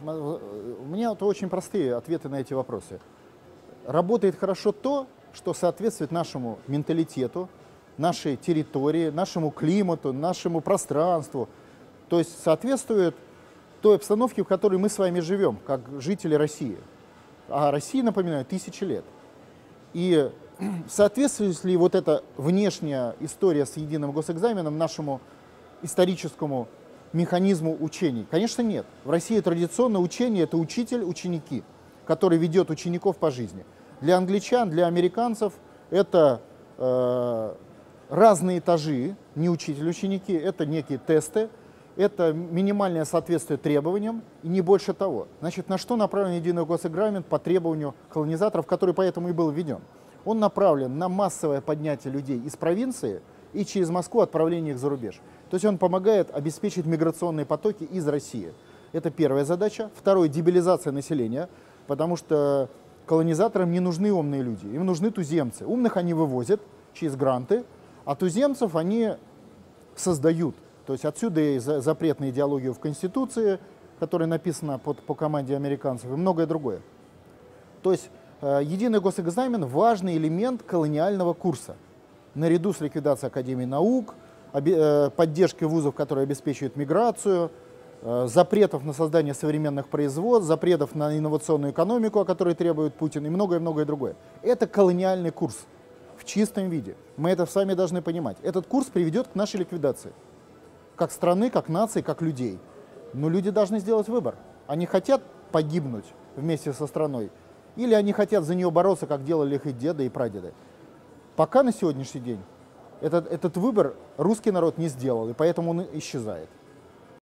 У меня вот очень простые ответы на эти вопросы. Работает хорошо то, что соответствует нашему менталитету, нашей территории, нашему климату, нашему пространству. То есть соответствует той обстановке, в которой мы с вами живем, как жители России. А России, напоминаю, тысячи лет. И соответствует ли вот эта внешняя история с единым госэкзаменом нашему историческому механизму учений? Конечно, нет. В России традиционно учение – это учитель-ученики, который ведет учеников по жизни. Для англичан, для американцев это э, разные этажи, не учитель-ученики, это некие тесты, это минимальное соответствие требованиям и не больше того. Значит, на что направлен единый госэкзамен по требованию колонизаторов, который поэтому и был введен? Он направлен на массовое поднятие людей из провинции и через Москву отправление их за рубеж. То есть он помогает обеспечить миграционные потоки из России. Это первая задача. Второе – дебилизация населения, потому что колонизаторам не нужны умные люди, им нужны туземцы. Умных они вывозят через гранты, а туземцев они создают. То есть отсюда и запрет на идеологию в Конституции, которая написана под, по команде американцев, и многое другое. То есть э, единый госэкзамен – важный элемент колониального курса. Наряду с ликвидацией Академии наук, э, поддержкой вузов, которые обеспечивают миграцию, э, запретов на создание современных производств, запретов на инновационную экономику, о которой требует Путин, и многое-многое другое. Это колониальный курс в чистом виде. Мы это сами должны понимать. Этот курс приведет к нашей ликвидации как страны, как нации, как людей. Но люди должны сделать выбор. Они хотят погибнуть вместе со страной, или они хотят за нее бороться, как делали их и деды, и прадеды. Пока на сегодняшний день этот, этот выбор русский народ не сделал, и поэтому он исчезает.